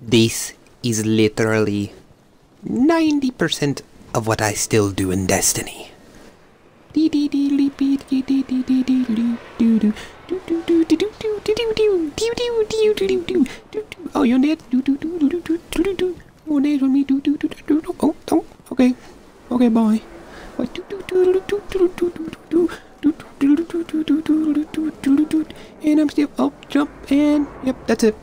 This is literally 90% of what I still do in Destiny. Oh, you're dead. Oh, me. Oh, oh, okay. Okay, bye. And I'm still up, jump, and yep, that's it.